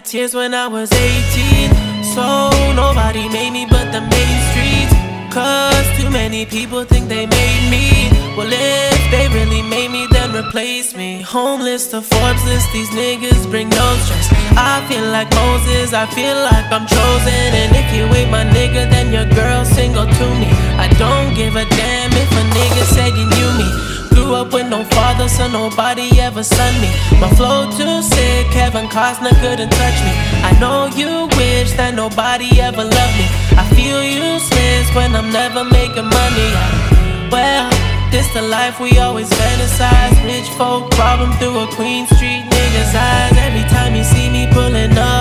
tears when I was 18. So nobody made me but the main streets. Cause too many people think they made me. Well, if they really made me, then replace me. Homeless to Forbes list, these niggas bring no stress. I feel like Moses, I feel like I'm chosen. And if you ain't my nigga, then your girl single to me. I don't give a damn if a nigga said you knew me. Father, so nobody ever son me. My flow too sick, Kevin Costner couldn't touch me. I know you wish that nobody ever loved me. I feel useless when I'm never making money. Well, this the life we always fantasize. Rich folk problem through a Queen Street nigga's eyes. Every time you see me pulling up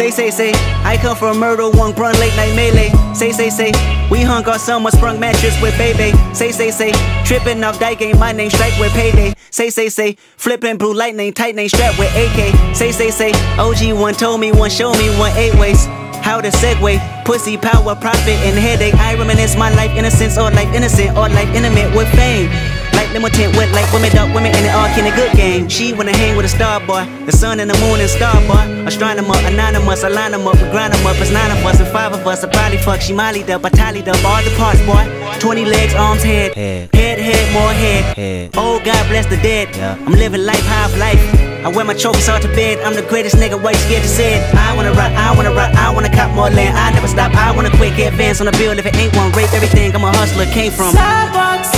Say, say, say, I come from murder, one run late night melee. Say, say, say, we hung our summer sprung mattress with baby. Say, say, say, tripping off die game, my name strike with payday. Say, say, say, flipping blue lightning, tight name strapped with AK. Say, say, say, OG one told me, one show me, one eight ways. How to segue, pussy power, profit, and headache. I reminisce my life innocence or life innocent or life intimate with fame. Like limited with like women, dark women, and it all can a good game. She wanna hang with a Starboy, the sun and the moon and star boy. Astronomer, anonymous, I line line 'em up, we grind 'em up. It's nine of us and five of us. I probably fuck, she molly up, I tallied up all the parts, boy. 20 legs, arms, head, Head. head, head, more head. Head. Oh, God bless the dead. Yeah. I'm living life, half life. I wear my trophies out to bed. I'm the greatest nigga, why you scared to say it? I wanna rock, I wanna rock, I wanna cop more land. I never stop, I wanna quick advance on the bill. If it ain't one, rape everything. I'm a hustler, came from. Sidewalks